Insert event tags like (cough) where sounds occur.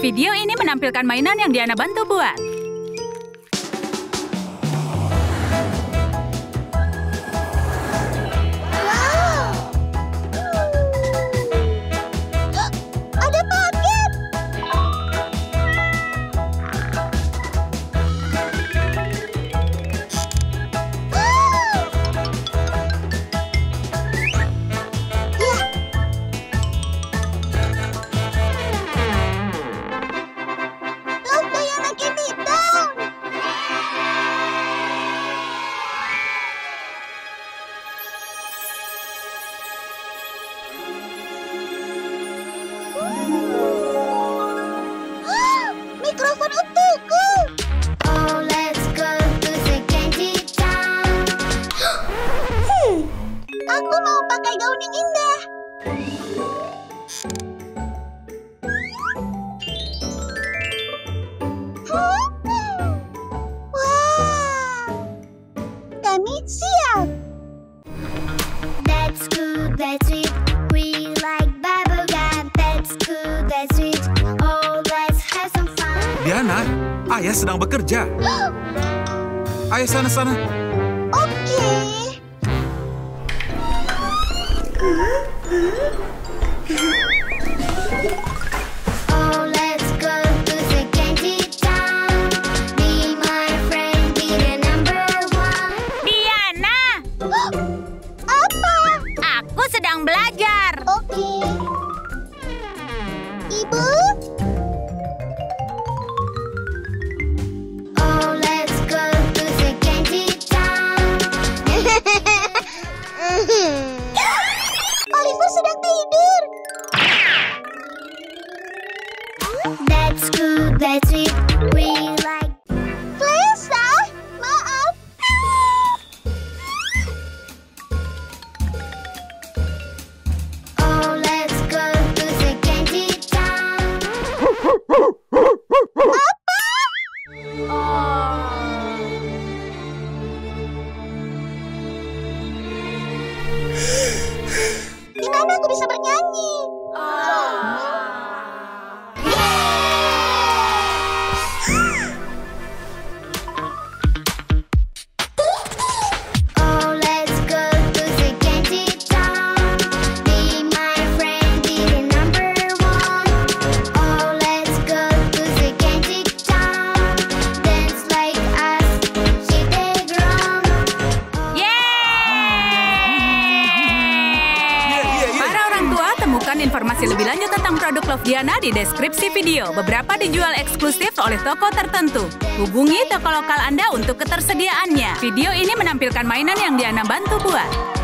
Video ini menampilkan mainan yang Diana bantu buat. Untukku! Oh, let's go to the candy town. (gasps) Hmm, aku mau pakai gaun yang indah. Ayah sedang bekerja. Ayah sana-sana. Oke. Oh, let's go to the sedang tidur. Let's go, let's. We temukan informasi lebih lanjut tentang produk Love Diana di deskripsi video. Beberapa dijual eksklusif oleh toko tertentu. Hubungi toko lokal Anda untuk ketersediaannya. Video ini menampilkan mainan yang Diana bantu buat.